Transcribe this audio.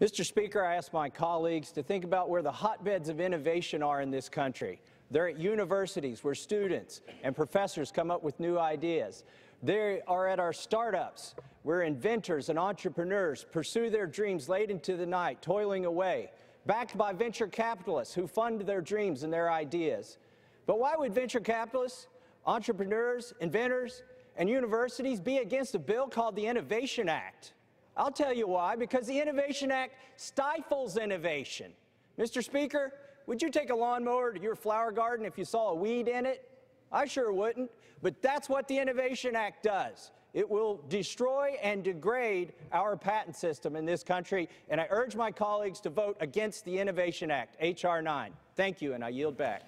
Mr. Speaker, I ask my colleagues to think about where the hotbeds of innovation are in this country. They're at universities where students and professors come up with new ideas. They are at our startups where inventors and entrepreneurs pursue their dreams late into the night, toiling away, backed by venture capitalists who fund their dreams and their ideas. But why would venture capitalists, entrepreneurs, inventors, and universities be against a bill called the Innovation Act? I'll tell you why, because the Innovation Act stifles innovation. Mr. Speaker, would you take a lawnmower to your flower garden if you saw a weed in it? I sure wouldn't, but that's what the Innovation Act does. It will destroy and degrade our patent system in this country, and I urge my colleagues to vote against the Innovation Act, H.R. 9. Thank you, and I yield back.